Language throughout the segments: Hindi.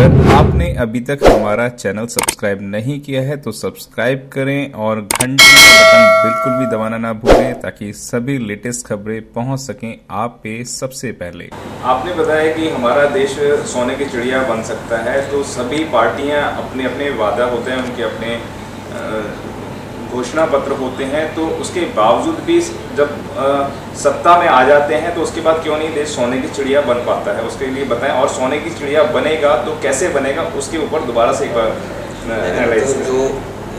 अगर आपने अभी तक हमारा चैनल सब्सक्राइब नहीं किया है तो सब्सक्राइब करें और घंटे का बटन बिल्कुल भी दबाना ना भूलें, ताकि सभी लेटेस्ट खबरें पहुँच सकें आप पे सबसे पहले। आपने बताया कि हमारा देश सोने की चिड़िया बन सकता है तो सभी पार्टियाँ अपने अपने वादा होते हैं, उनके अपने घोषणा पत्र होते हैं तो उसके बावजूद भी जब आ, सत्ता में आ जाते हैं तो उसके बाद क्यों नहीं देश सोने की चिड़िया बन पाता है? उसके लिए बताएँ और सोने की चिड़िया बनेगा तो कैसे बनेगा उसके ऊपर दोबारा से एक बार तो जो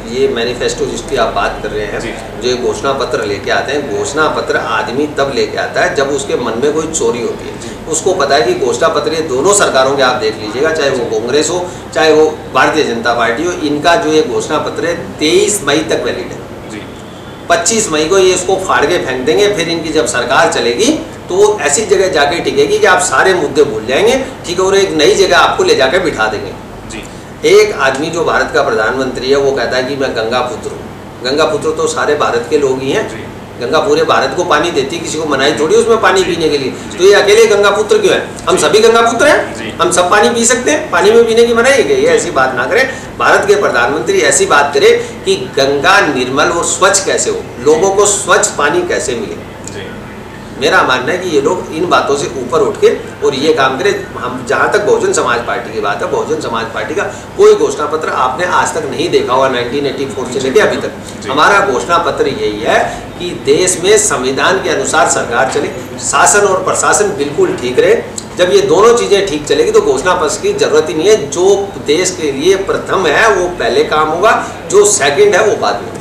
ये मैनिफेस्टो जिसकी आप बात कर रहे हैं जो। ये घोषणा पत्र लेके आते हैं घोषणा पत्र आदमी तब लेके आता है जब उसके मन में कोई चोरी होती है। उसको पता है कि घोषणा पत्र ये दोनों सरकारों के आप देख लीजिएगा चाहे वो कांग्रेस हो चाहे वो भारतीय जनता पार्टी हो इनका जो ये घोषणा पत्र है तेईस मई तक वैलिड है। पच्चीस मई को ये इसको फाड़ के फेंक देंगे फिर इनकी जब सरकार चलेगी तो वो ऐसी जगह जाके टिकेगी कि आप सारे मुद्दे भूल जाएँगे ठीक है और एक नई जगह आपको ले जाकर बिठा देंगे। एक आदमी जो भारत का प्रधानमंत्री है वो कहता है कि मैं गंगा पुत्र हूँ। गंगा पुत्र तो सारे भारत के लोग ही हैं। गंगा पूरे भारत को पानी देती है किसी को मनाई थोड़ी उसमें पानी पीने के लिए। तो ये अकेले गंगा पुत्र क्यों है? हम सभी गंगा पुत्र हैं हम सब पानी पी सकते हैं। पानी में पीने की मनाई है। ये ऐसी बात ना करें। भारत के प्रधानमंत्री ऐसी बात करें कि गंगा निर्मल और स्वच्छ कैसे हो? लोगों को स्वच्छ पानी कैसे मिले? मेरा मानना है कि ये लोग इन बातों से ऊपर उठ के और ये काम करें। हम जहाँ तक बहुजन समाज पार्टी की बात है बहुजन समाज पार्टी का कोई घोषणा पत्र आपने आज तक नहीं देखा हुआ 1984 से लेके अभी तक। हमारा घोषणा पत्र यही है कि देश में संविधान के अनुसार सरकार चले शासन और प्रशासन बिल्कुल ठीक रहे। जब ये दोनों चीज़ें ठीक चलेगी तो घोषणा पत्र की ज़रूरत ही नहीं है। जो देश के लिए प्रथम है वो पहले काम होगा जो सेकंड है वो बाद में